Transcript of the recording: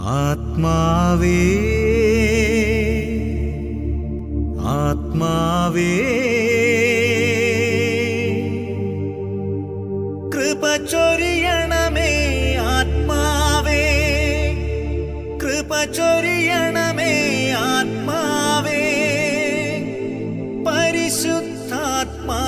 ആത്മാവേ ആത്മാവേ. കൃപ ചൊരിയണമേ ആത്മാവേ. കൃപ ചൊരിയണമേ ആത്മാവേ. പരിശുദ്ധാത്മാ